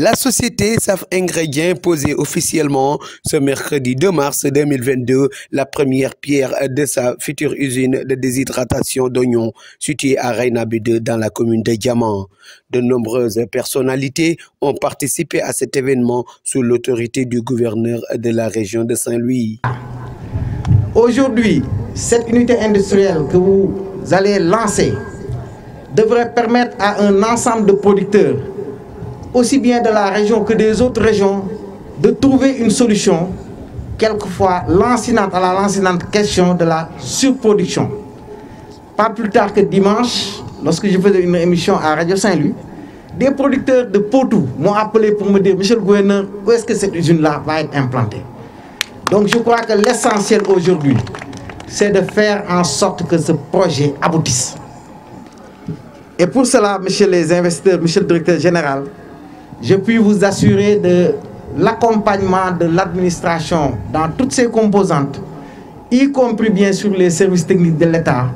La société SAF Ingrédients posait officiellement ce mercredi 2 mars 2022 la première pierre de sa future usine de déshydratation d'oignons située à Reynabé dans la commune de Diamant. De nombreuses personnalités ont participé à cet événement sous l'autorité du gouverneur de la région de Saint-Louis. Aujourd'hui, cette unité industrielle que vous allez lancer devrait permettre à un ensemble de producteurs aussi bien de la région que des autres régions, de trouver une solution, quelquefois lancinante à la lancinante question de la surproduction. Pas plus tard que dimanche, lorsque je faisais une émission à Radio Saint-Louis, des producteurs de Potou m'ont appelé pour me dire Monsieur le gouverneur, où est-ce que cette usine-là va être implantée? Donc je crois que l'essentiel aujourd'hui, c'est de faire en sorte que ce projet aboutisse. Et pour cela, Monsieur les investisseurs, Monsieur le directeur général, je puis vous assurer de l'accompagnement de l'administration dans toutes ses composantes, y compris bien sûr les services techniques de l'État.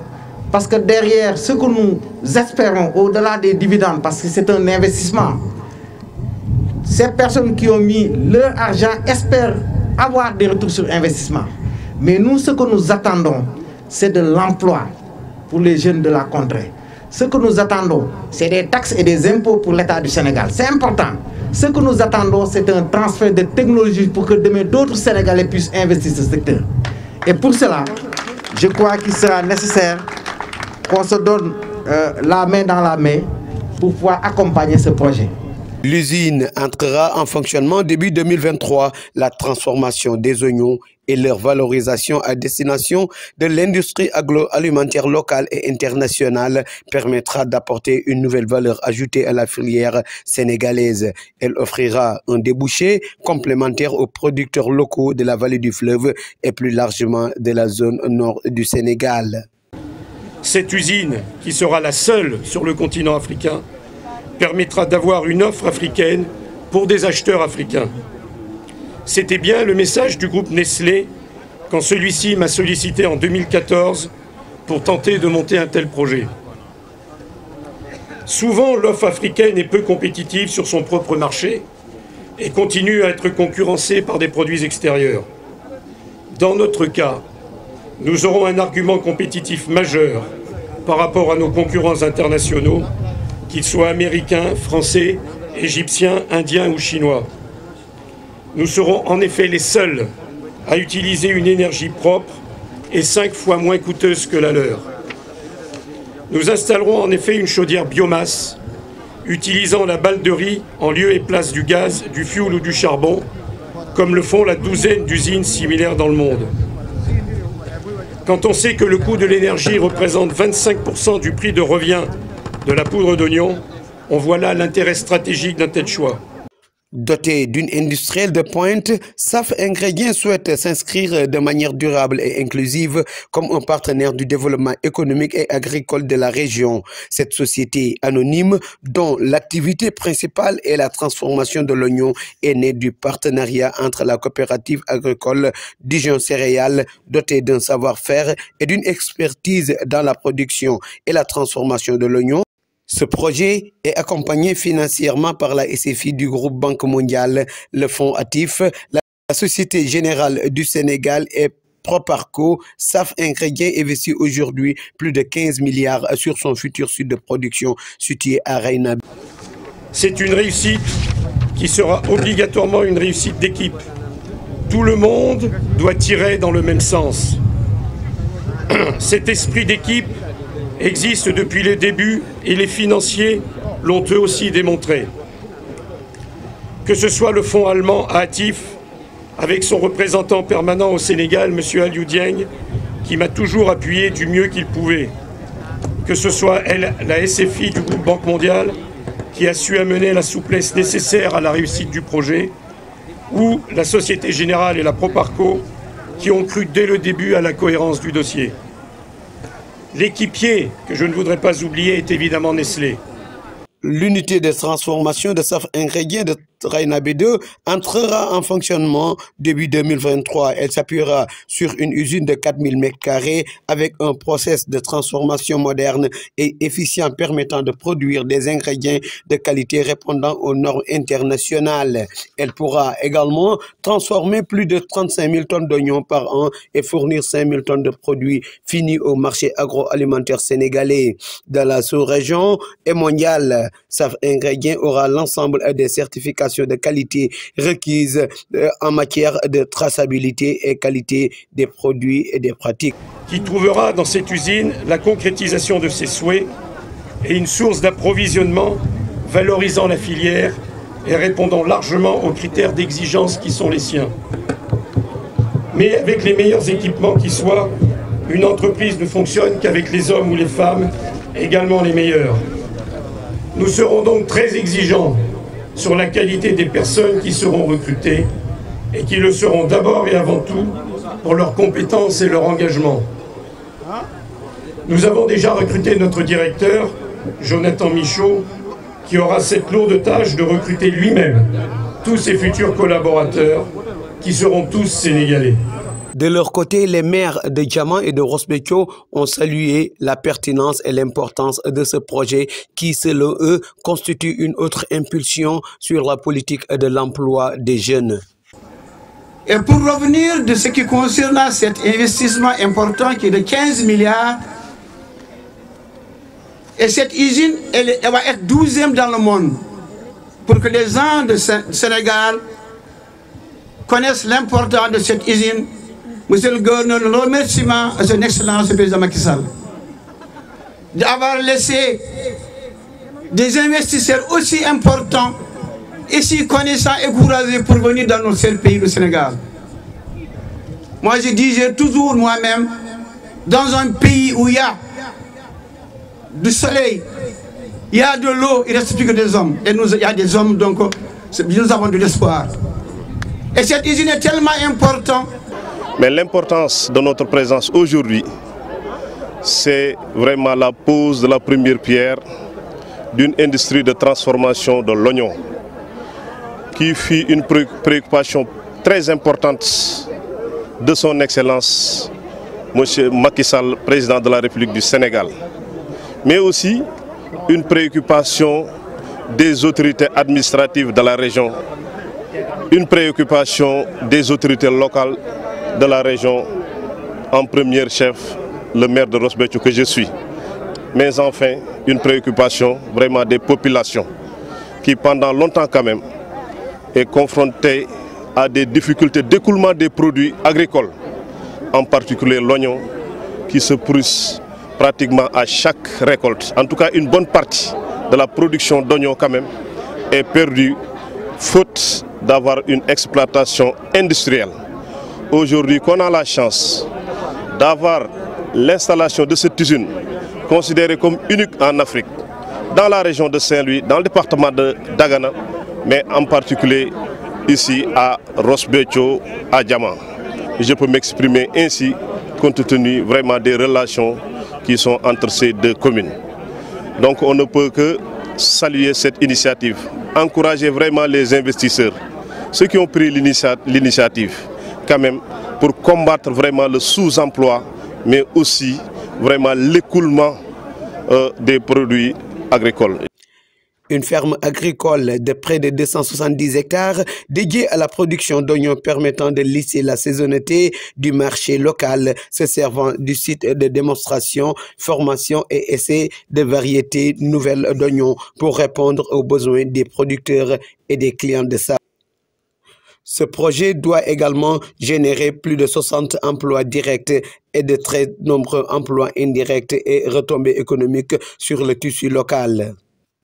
Parce que derrière ce que nous espérons, au-delà des dividendes, parce que c'est un investissement, ces personnes qui ont mis leur argent espèrent avoir des retours sur investissement. Mais nous, ce que nous attendons, c'est de l'emploi pour les jeunes de la contrée. Ce que nous attendons, c'est des taxes et des impôts pour l'État du Sénégal. C'est important. Ce que nous attendons, c'est un transfert de technologie pour que demain d'autres Sénégalais puissent investir dans ce secteur. Et pour cela, je crois qu'il sera nécessaire qu'on se donne euh, la main dans la main pour pouvoir accompagner ce projet. L'usine entrera en fonctionnement début 2023. La transformation des oignons et leur valorisation à destination de l'industrie agroalimentaire locale et internationale permettra d'apporter une nouvelle valeur ajoutée à la filière sénégalaise. Elle offrira un débouché complémentaire aux producteurs locaux de la vallée du fleuve et plus largement de la zone nord du Sénégal. Cette usine, qui sera la seule sur le continent africain, permettra d'avoir une offre africaine pour des acheteurs africains. C'était bien le message du groupe Nestlé quand celui-ci m'a sollicité en 2014 pour tenter de monter un tel projet. Souvent, l'offre africaine est peu compétitive sur son propre marché et continue à être concurrencée par des produits extérieurs. Dans notre cas, nous aurons un argument compétitif majeur par rapport à nos concurrents internationaux qu'ils soient américains, français, égyptiens, indiens ou chinois. Nous serons en effet les seuls à utiliser une énergie propre et cinq fois moins coûteuse que la leur. Nous installerons en effet une chaudière biomasse, utilisant la balle de riz en lieu et place du gaz, du fioul ou du charbon, comme le font la douzaine d'usines similaires dans le monde. Quand on sait que le coût de l'énergie représente 25% du prix de revient de la poudre d'oignon, on voit là l'intérêt stratégique d'un tel choix. Doté d'une industrielle de pointe, SAF Ingrédients souhaite s'inscrire de manière durable et inclusive comme un partenaire du développement économique et agricole de la région. Cette société anonyme, dont l'activité principale est la transformation de l'oignon, est née du partenariat entre la coopérative agricole Dijon Céréales, dotée d'un savoir-faire et d'une expertise dans la production et la transformation de l'oignon, ce projet est accompagné financièrement par la SFI du groupe Banque mondiale, le Fonds Atif, la Société Générale du Sénégal et Proparco, SAF Ingrédients investit aujourd'hui plus de 15 milliards sur son futur site de production situé à Reina. C'est une réussite qui sera obligatoirement une réussite d'équipe. Tout le monde doit tirer dans le même sens. Cet esprit d'équipe existe depuis les débuts et les financiers l'ont eux aussi démontré. Que ce soit le fonds allemand ATIF, avec son représentant permanent au Sénégal, M. Aliou Dieng, qui m'a toujours appuyé du mieux qu'il pouvait. Que ce soit la SFI du groupe Banque mondiale, qui a su amener la souplesse nécessaire à la réussite du projet, ou la Société Générale et la Proparco, qui ont cru dès le début à la cohérence du dossier. L'équipier que je ne voudrais pas oublier est évidemment Nestlé. L'unité de transformation de SAF ingrédients de Rainabé 2 entrera en fonctionnement début 2023. Elle s'appuiera sur une usine de 4000 m2 avec un process de transformation moderne et efficient permettant de produire des ingrédients de qualité répondant aux normes internationales. Elle pourra également transformer plus de 35 000 tonnes d'oignons par an et fournir 5 000 tonnes de produits finis au marché agroalimentaire sénégalais. Dans la sous-région et mondiale, SAF Ingrédients aura l'ensemble des certifications de qualité requises euh, en matière de traçabilité et qualité des produits et des pratiques. Qui trouvera dans cette usine la concrétisation de ses souhaits et une source d'approvisionnement valorisant la filière et répondant largement aux critères d'exigence qui sont les siens. Mais avec les meilleurs équipements qui soient, une entreprise ne fonctionne qu'avec les hommes ou les femmes, également les meilleurs. Nous serons donc très exigeants sur la qualité des personnes qui seront recrutées et qui le seront d'abord et avant tout pour leurs compétences et leur engagement. Nous avons déjà recruté notre directeur, Jonathan Michaud, qui aura cette lourde tâche de recruter lui-même tous ses futurs collaborateurs, qui seront tous sénégalais. De leur côté, les maires de Diamant et de Rosbecchio ont salué la pertinence et l'importance de ce projet qui, selon eux, constitue une autre impulsion sur la politique de l'emploi des jeunes. Et pour revenir de ce qui concerne cet investissement important qui est de 15 milliards, et cette usine, elle, elle va être 12e dans le monde pour que les gens du Sénégal connaissent l'importance de cette usine Monsieur le gouverneur, le remerciement à son excellence le président Macky Sall d'avoir laissé des investisseurs aussi importants si connaissants et courageux pour venir dans notre seul pays, le Sénégal. Moi, je dis, j'ai toujours moi-même, dans un pays où il y a du soleil, il y a de l'eau, il ne reste plus que des hommes. Et nous, il y a des hommes, donc nous avons de l'espoir. Et cette usine est tellement importante mais l'importance de notre présence aujourd'hui, c'est vraiment la pose de la première pierre d'une industrie de transformation de l'oignon qui fut une préoccupation très importante de son Excellence, M. Macky Sall, président de la République du Sénégal, mais aussi une préoccupation des autorités administratives de la région, une préoccupation des autorités locales de la région, en premier chef, le maire de Rosbetchou que je suis. Mais enfin, une préoccupation vraiment des populations qui pendant longtemps quand même est confrontée à des difficultés d'écoulement des produits agricoles, en particulier l'oignon qui se pousse pratiquement à chaque récolte. En tout cas, une bonne partie de la production d'oignons quand même est perdue faute d'avoir une exploitation industrielle aujourd'hui qu'on a la chance d'avoir l'installation de cette usine considérée comme unique en Afrique, dans la région de Saint-Louis, dans le département de Dagana, mais en particulier ici à Rosbecho, à Diamant. Je peux m'exprimer ainsi compte tenu vraiment des relations qui sont entre ces deux communes. Donc on ne peut que saluer cette initiative, encourager vraiment les investisseurs, ceux qui ont pris l'initiative quand même pour combattre vraiment le sous-emploi, mais aussi vraiment l'écoulement euh, des produits agricoles. Une ferme agricole de près de 270 hectares dédiée à la production d'oignons permettant de lisser la saisonnalité du marché local, se servant du site de démonstration, formation et essai de variétés nouvelles d'oignons pour répondre aux besoins des producteurs et des clients de ça. Ce projet doit également générer plus de 60 emplois directs et de très nombreux emplois indirects et retombées économiques sur le tissu local.